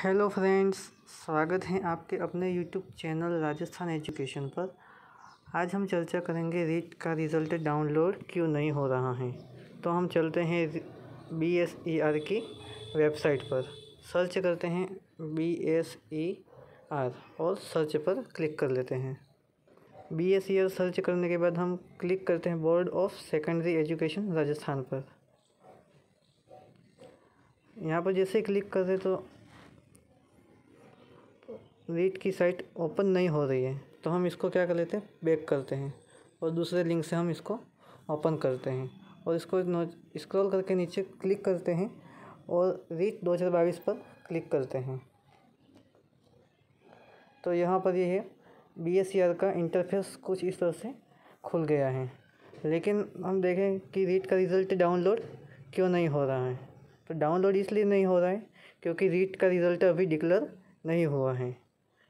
Hello friends स्वागत है आपके अपने यूट्यूब चैनल राजस्थान एजुकेशन पर। आज हम चर्चा करेंगे रीट का रिज़ल्ट डाउनलोड क्यों नहीं हो रहा है। तो हम चलते हैं बी एस ई आर की वेबसाइट पर। सर्च करते हैं बी एस ई आर और सर्च पर क्लिक कर लेते हैं। B S E R search करने के बाद हम क्लिक करते हैं board of secondary education Rajasthan पर। यहाँ पर जैसे क्लिक करते तो रीड की साइट ओपन नहीं हो रही है तो हम इसको क्या कर लेते हैं? बैक करते हैं और दूसरे लिंक से हम इसको ओपन करते हैं और इसको स्क्रॉल करके नीचे क्लिक करते हैं और रीट 2022 पर क्लिक करते हैं। तो यहाँ पर ये है बी एस सी आर का इंटरफेस कुछ इस तरह से खुल गया है, लेकिन हम देखें कि रीट का रिज़ल्ट डाउनलोड क्यों नहीं हो रहा है? तो डाउनलोड इसलिए नहीं हो रहा है क्योंकि रीट का रिज़ल्ट अभी डिक्लेयर नहीं हुआ है।